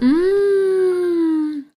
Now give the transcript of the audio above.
Mm.